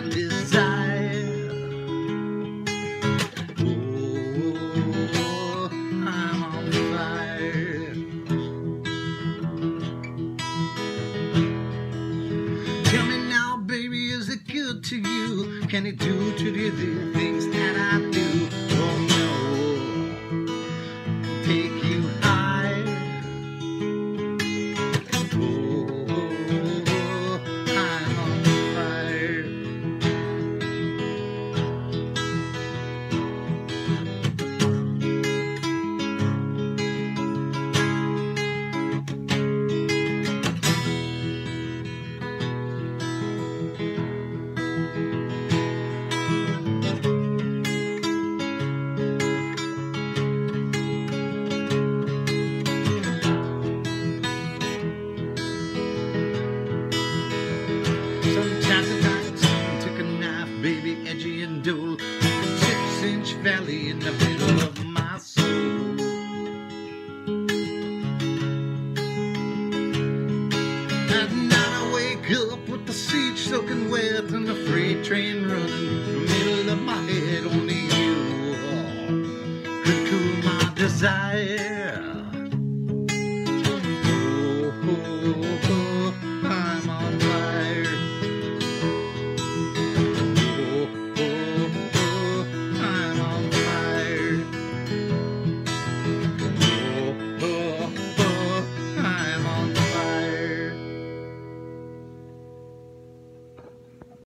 my desire. Oh, I'm on fire. Tell me now, baby, is it good to you? Can it do to do the things that I do? Oh no, take you. Sometimes the night took a knife, baby, edgy and dull. Six inch valley in the middle of my soul. At night I wake up with the seat soaking wet and the freight train running. The middle of my head, only you could cool my desire.